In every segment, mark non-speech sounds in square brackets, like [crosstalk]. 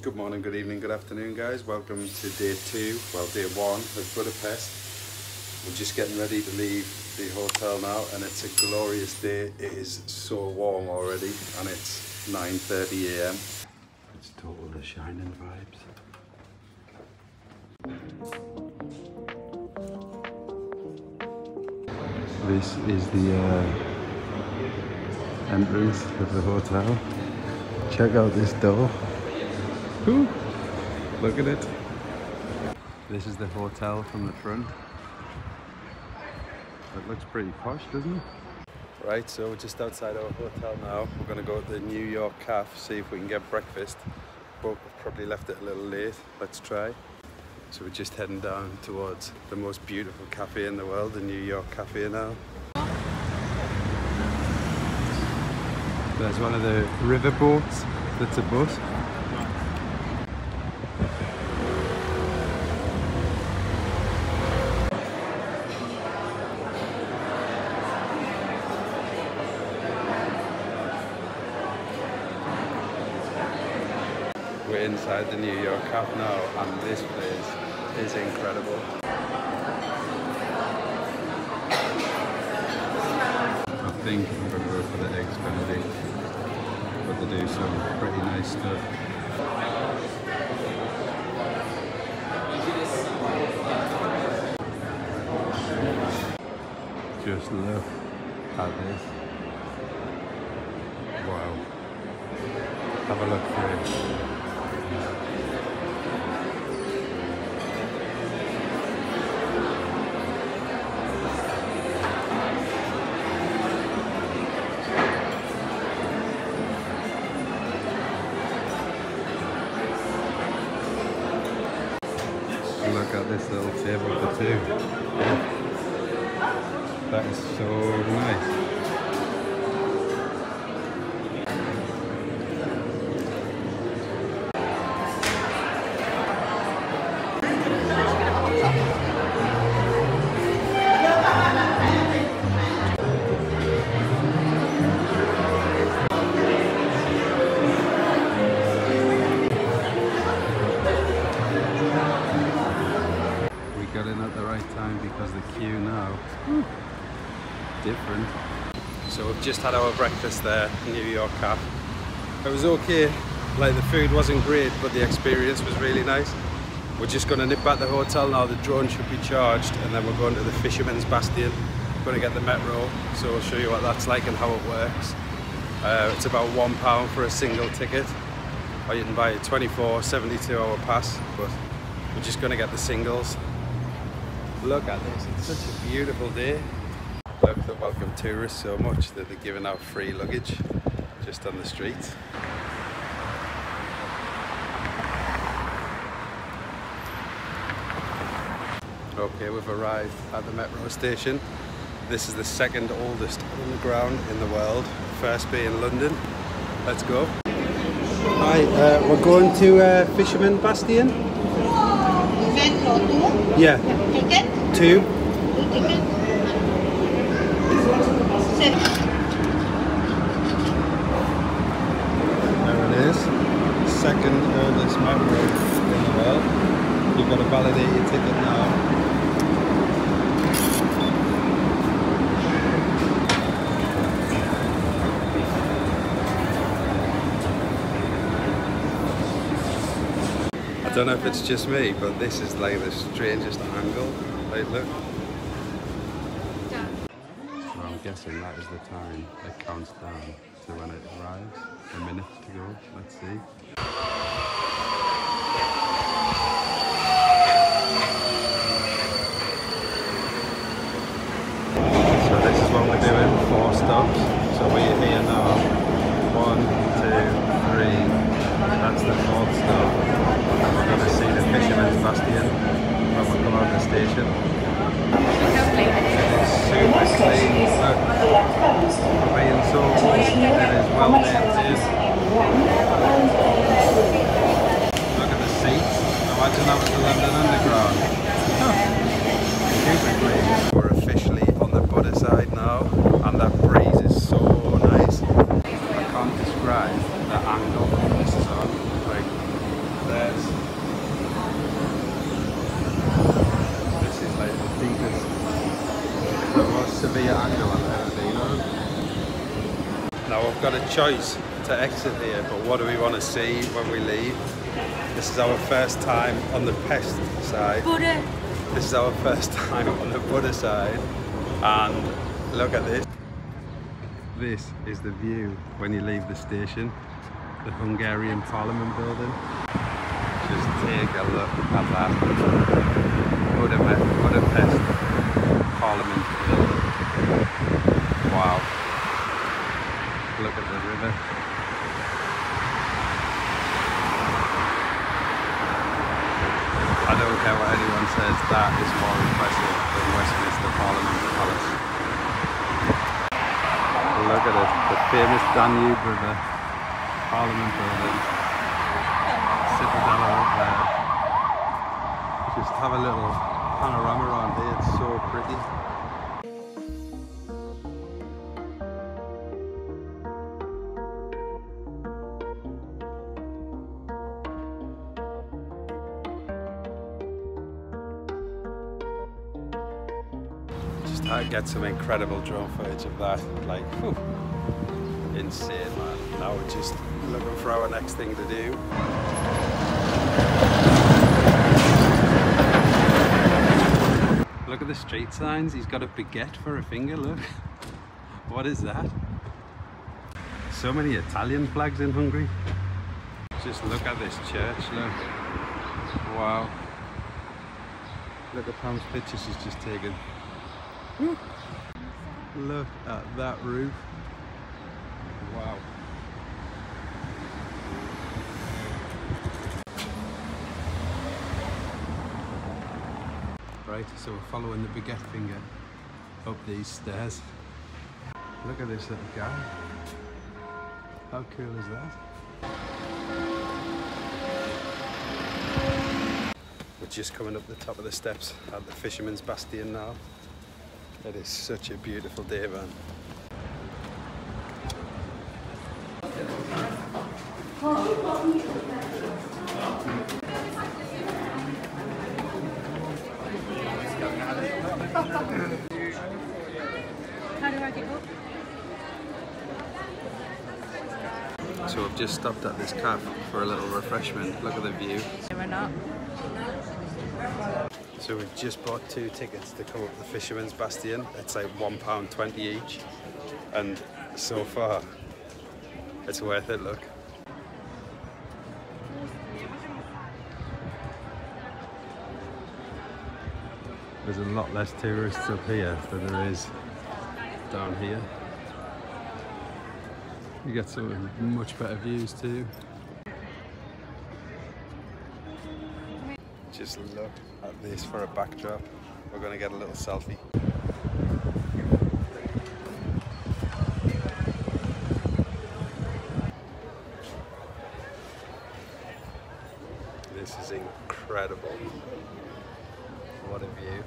Good morning, good evening, good afternoon, guys. Welcome to day two, well, day one of Budapest. We're just getting ready to leave the hotel now, and it's a glorious day. It is so warm already, and it's 9:30 a.m. It's total the shining vibes. This is the uh, entrance of the hotel. Check out this door. Ooh, look at it. This is the hotel from the front. It looks pretty posh, doesn't it? Right, so we're just outside our hotel now. We're going to go to the New York Cafe, see if we can get breakfast. But we've probably left it a little late. Let's try. So we're just heading down towards the most beautiful cafe in the world, the New York Cafe now. There's one of the river boats that's a bus. We're inside the New York Cafe now, and this place is incredible. I think I'm going to go for the eggs benedict, but they do some pretty nice stuff. Just look at this. Wow. Have a look through. Had our breakfast there, New York Cafe. It was okay, like the food wasn't great, but the experience was really nice. We're just going to nip back to the hotel now. The drone should be charged, and then we're going to the Fisherman's Bastion. We're Going to get the metro, so I'll show you what that's like and how it works. Uh, it's about one pound for a single ticket, or you can buy a 24, 72 hour pass. But we're just going to get the singles. Look at this, it's such a beautiful day. They welcome tourists so much that they're giving out free luggage just on the street. Okay, we've arrived at the metro station. This is the second oldest underground in the world, first being London. Let's go. Hi, uh, we're going to uh, Fisherman Bastion. Yeah, two There it is. Second oldest metro in the world. You've got to validate your ticket now. I don't know if it's just me, but this is like the strangest angle. Like, look. So I'm guessing that is the time it counts down to when it arrives. A minute to go. Let's see. So this is what we're doing. Four stops. So we're here now. One, two, three. That's the fourth stop. And we're going to see the Fisherman's Bastion when we come out of the station. It's super clean. Look, for being so old, it is well maintained. Look at the seats. Imagine that was the London Underground. Super clean. We're officially on the Buda side now, and that breeze is so nice. I can't describe the angle this is on. Like, Mango and Bernardino. Now we've got a choice to exit here, but what do we want to see when we leave? This is our first time on the pest side. Buda. This is our first [laughs] time on the Buda side, and look at this. This is the view when you leave the station, the Hungarian Parliament building. Just take a look at that. Budapest, Budapest Parliament building. Wow. Look at the river. I don't care what anyone says, that is more impressive than Westminster Parliament Palace. Look at it, the famous Danube River, Parliament Building, Citadel up there. Just have a little panorama around here, it's so pretty. Get some incredible drone footage of that, like, whew, insane man. Now we're just looking for our next thing to do. Look at the street signs. He's got a baguette for a finger. Look. [laughs] What is that? So many Italian flags in Hungary. Just look at this church. Look. Wow. Look at Pam's picture she's just taken. Look at that roof. Wow. Right, so we're following the baguette finger up these stairs. Look at this little guy. How cool is that? We're just coming up the top of the steps at the Fisherman's Bastion now. It is such a beautiful day, man. So we've just stopped at this cafe for a little refreshment. Look at the view. We're not. So we've just bought two tickets to come up the Fisherman's Bastion. It's like £1.20 each. And so far, it's worth it, look. There's a lot less tourists up here than there is down here. You get some much better views too. Just look at this for a backdrop. We're going to get a little selfie. This is incredible. What a view.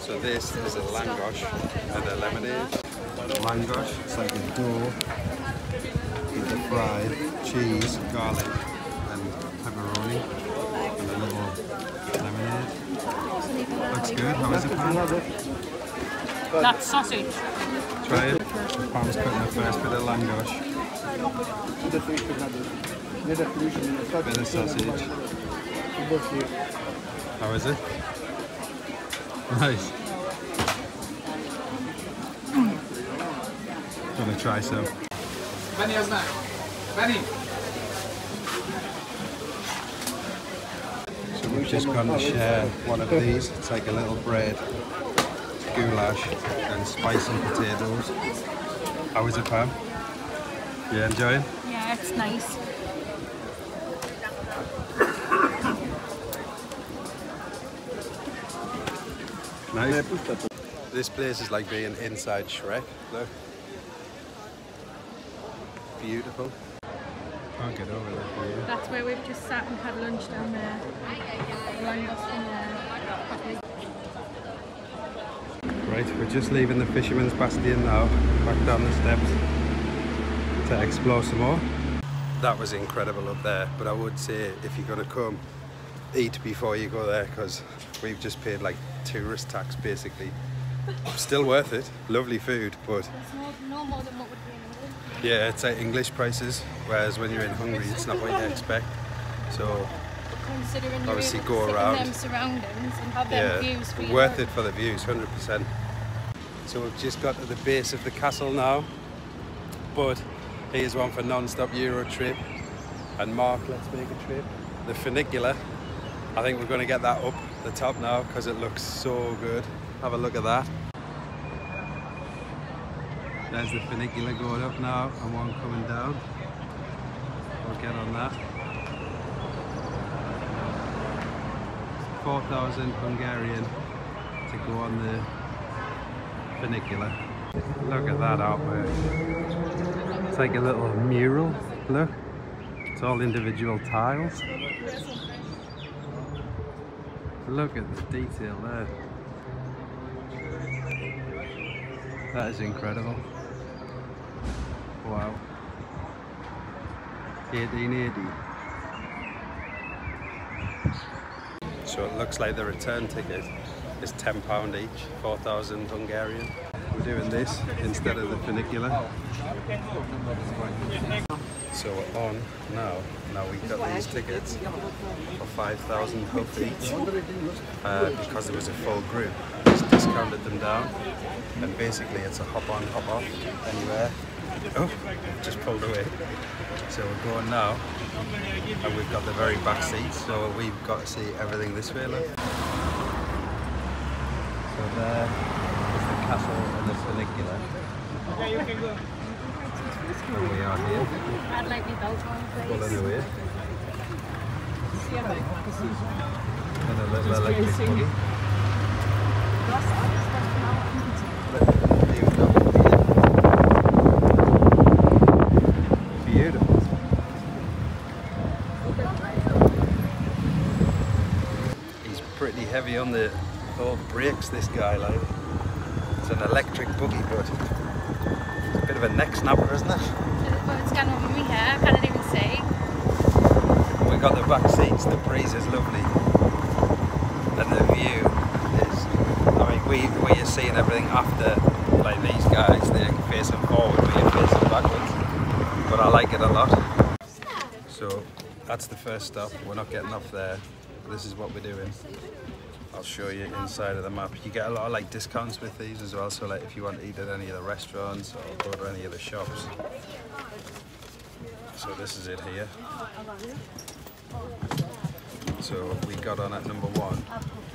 So this is a langosh and a lemonade. Langosh, it's like a dough with the fried cheese, garlic and pepperoni and a little lemonade. Looks good. How is it, Pam? That's sausage. Try it. Pam's cutting the first bit of langosh, bit of sausage. How is it? Nice. Gonna try some. Benny, az meg! Benny! So we've just gone to share one of these. It's like a little bread, goulash, and spicy potatoes. How is it, Pam? You enjoying? Yeah, it's nice. Nice. This place is like being inside Shrek. Look. Beautiful. Can't get over that view. That's where we've just sat and had lunch down there. Lined us in there. Right, we're just leaving the Fisherman's Bastion now, back down the steps. to explore some more. That was incredible up there, but I would say if you're going to come, eat before you go there because we've just paid like tourist tax basically. Still worth it, lovely food, but It's more, no more than what would be in England. Yeah, it's like English prices, whereas when you're in Hungary, it's not what you expect. So Considering Obviously go around. them surroundings and have them yeah, views for worth own. it for the views, 100%. So we've just got to the base of the castle now, but here's one for non-stop Euro trip. And Mark, let's make a trip. The funicular. I think we're going to get that up the top now because it looks so good. Have a look at that. There's the funicular going up now and one coming down. We'll get on that. 4,000 Hungarian to go on the funicular. Look at that artwork. It's like a little mural, look. It's all individual tiles. Look at the detail there. That is incredible. Wow. So it looks like the return ticket is £10 each, 4,000 Hungarian. We're doing this instead of the funicular. So we're on now. Now we've got these tickets for 5,000 huff each. Uh, because it was a full group, it's discounted them down. And basically it's a hop on, hop off anywhere. Oh, just pulled away. So we're going now and we've got the very back seat, so we've got to see everything this way. Look. So there is the castle and the funicular. And we are here, I'd like me belt on, please. pulling away. And a little electric buggy. Beautiful. He's pretty heavy on the old brakes, this guy, like. It's an electric buggy, but it's a bit of a neck snapper, isn't it? But it's gone over me hair, I can't even see. We got the back seats, the breeze is lovely. And the view is, I mean, we, we are seeing everything after, like these guys, they're facing forward, we are facing backwards. But I like it a lot. So that's the first stop, we're not getting off there. This is what we're doing. I'll show you inside of the map. You get a lot of like discounts with these as well. So like if you want to eat at any of the restaurants or go to any of the shops. So this is it here. So we got on at number one,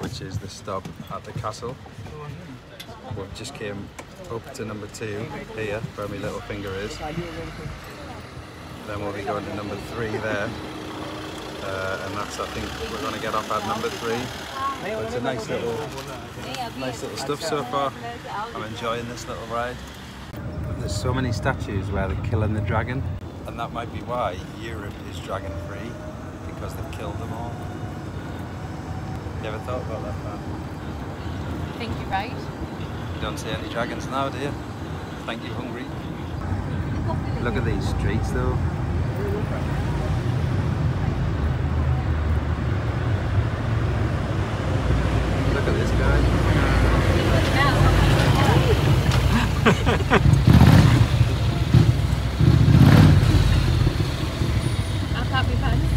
which is the stop at the castle. We just came up to number two here, where my little finger is. Then we'll be going to number three there. Uh, and that's, I think, we're going to get off at number three. But it's a nice little, nice little stuff so far. I'm enjoying this little ride. There's so many statues where they're killing the dragon, and that might be why Europe is dragon free because they've killed them all. You ever thought about that, man? I think you're right. You don't see any dragons now, do you? Thank you, Hungary. Look at these streets, though. Look at this guy. I'll have your pants.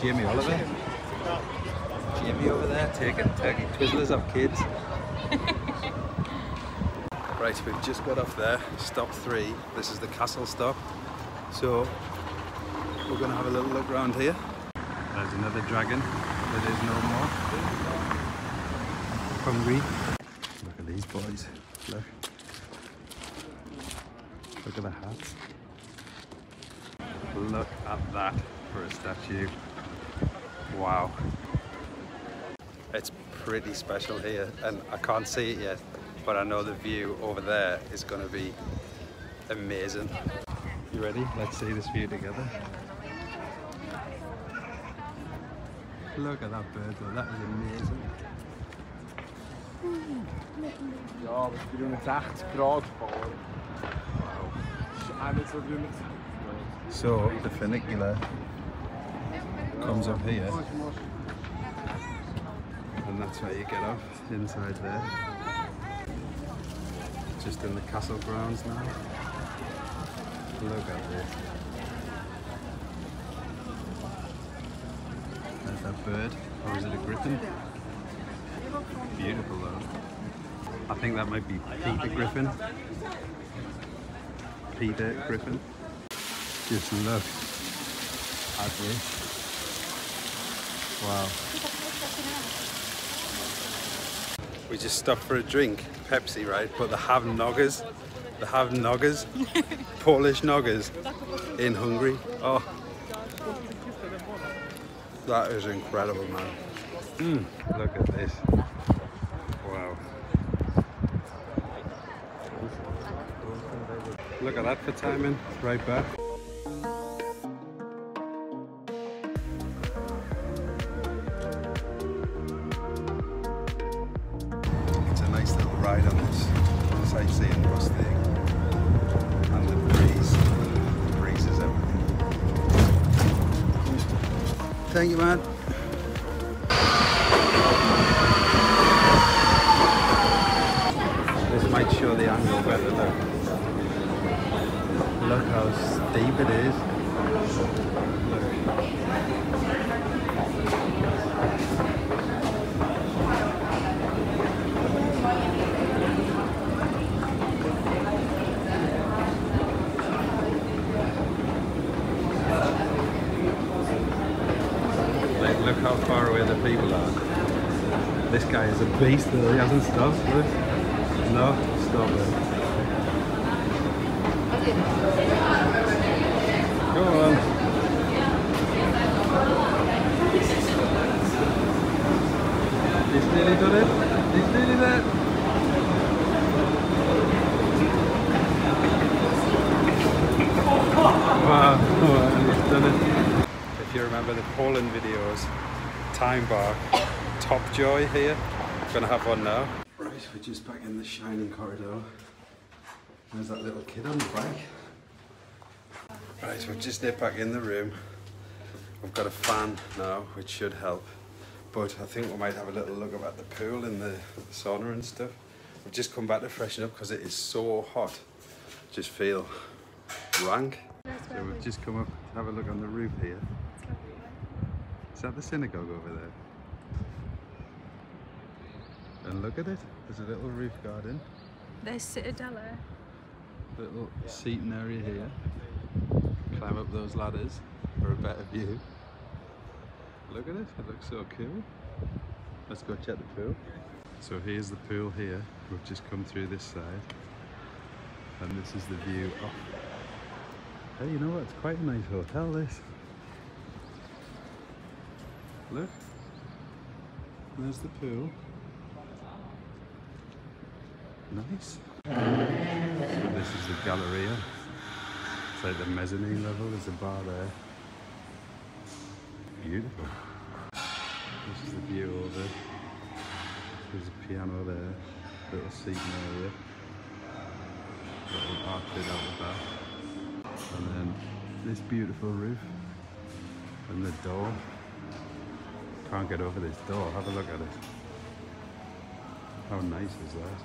Jamie Oliver. Jamie over there taking turkey twizzlers off kids. [laughs] right, we've just got off there, stop three. This is the castle stop. So we're going to have a little look around here. There's another dragon. There is no more. Hungry. Look at these boys. Look. Look at the hats. Look at that for a statue. Wow. It's pretty special here and I can't see it yet, but I know the view over there is going to be amazing. You ready? Let's see this view together. Look at that bird though, that is amazing. Ja, aber 360 Grad fahren. Das ist auch nicht so 360 Grad. So the funicular comes up here, and that's where you get off inside there. Just in the castle grounds now. Look at this. There's that bird, or is it a griffin? Beautiful though. I think that might be Peter Griffin. Peter Griffin. Just look at this. Wow. We just stopped for a drink, Pepsi, right? But they have noggers. They have noggers. [laughs] Polish noggers in Hungary. Oh. That is incredible, man. Mm, look at this. Wow. Look at that for timing. Right back. Ride on this sightseeing bus thing. And the breeze. The breeze is everything. Thank you, man. This might show the angle better, look. Look how steep it is. Look. Like, look how far away the This guy is a beast though, he hasn't stopped. No, stop it. Go on. He's nearly done it. He's nearly there. Wow, [laughs] he's done it. If you remember the Poland videos, Time Bar, Top Joy here. Gonna have one now. Right, we're just back in the shining corridor. There's that little kid on the bike. Right, we've just nipped back in the room. We've got a fan now, which should help. But I think we might have a little look about the pool and the sauna and stuff. We've just come back to freshen up because it is so hot. Just feel rank. So we've just come up to have a look on the roof here. Is that the synagogue over there? And look at it, there's a little roof garden, There's Citadella. little seating area here. Climb up those ladders for a better view. Look at it, it looks so cool. Let's go check the pool. So here's the pool here. We've just come through this side. And this is the view off. Hey, you know what? It's quite a nice hotel, this. Look. There's the pool. Nice. So this is the Galleria. It's like the mezzanine level. There's a bar there. Beautiful. This is the view over. There's a piano there. Little seating area. Little arcade out the back. And then this beautiful roof. And the door. Can't get over this door. Have a look at it. How nice is that?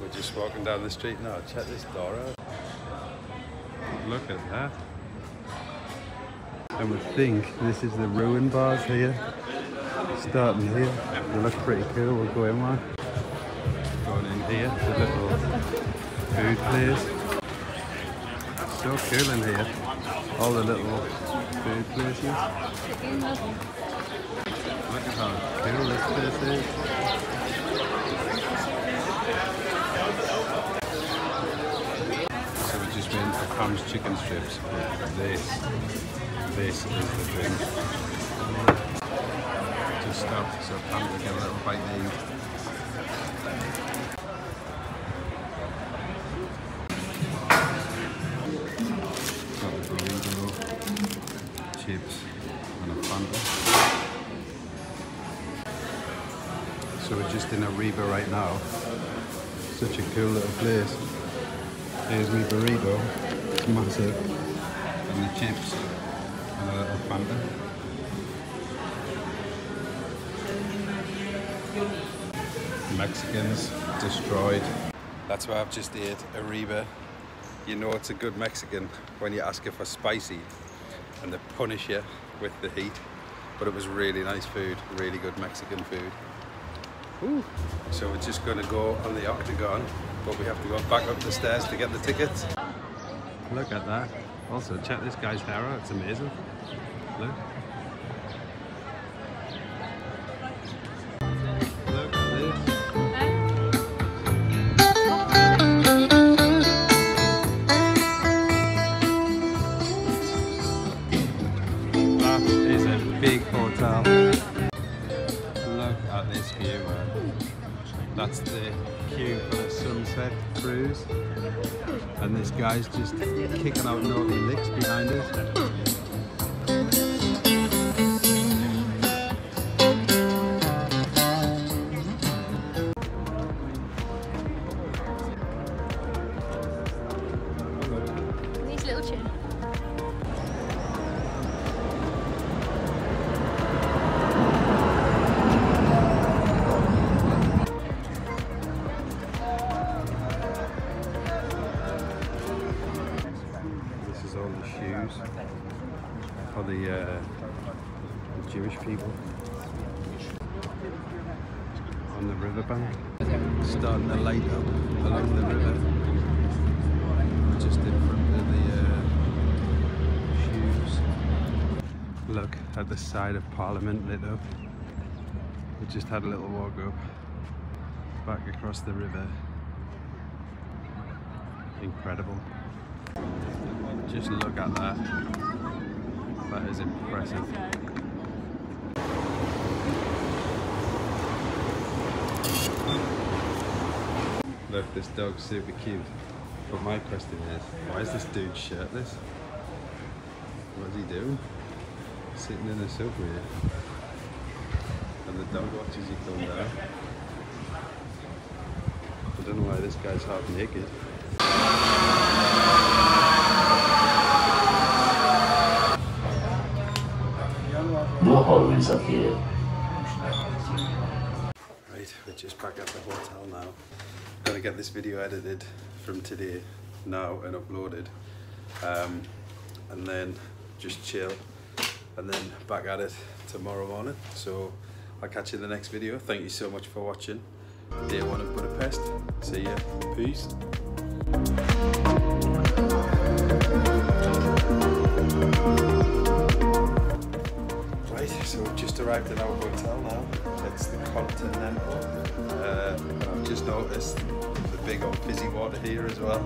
We're just walking down the street now. Check this door out. Look at that. And we think this is the ruin bars here. Starting here. They look pretty cool. We'll go in one. Going in here. The little food place. So cool in here. All the little food places. Look at how cool this place is. So we just went for Pam's chicken strips. But this, this is the drink. Just stopped so Pam can get a little bite to chips, and a Fanta. So we're just in Arriba right now. Such a cool little place. Here's my burrito. It's massive. And the chips. And a little Fanta. Mexicans destroyed. That's why I've just ate Arriba. You know it's a good Mexican when you ask it for spicy and they punish you with the heat. But it was really nice food, really good Mexican food. Ooh. So we're just going to go on the Octagon, but we have to go back up the stairs to get the tickets. Look at that. Also, check this guy's hair out. It's amazing. Look. Look guy's just kicking out naughty lit up. We just had a little walk up, back across the river. Incredible. Just look at that. That is impressive. Look, this dog's super cute. But my question is, why is this dude shirtless? What's he doing? Sitting in the subway. And the dog watches you come down. I don't know why this guy's half naked. No hurries up here. Right, we're just back at the hotel now. Gotta get this video edited from today now and uploaded. Um, and then just chill. And then back at it tomorrow morning. So I'll catch you in the next video. Thank you so much for watching. Day one of Budapest. See ya. Peace. Right, so we've just arrived at our hotel now. It's the Continental. Uh, I've just noticed the big old fizzy water here as well.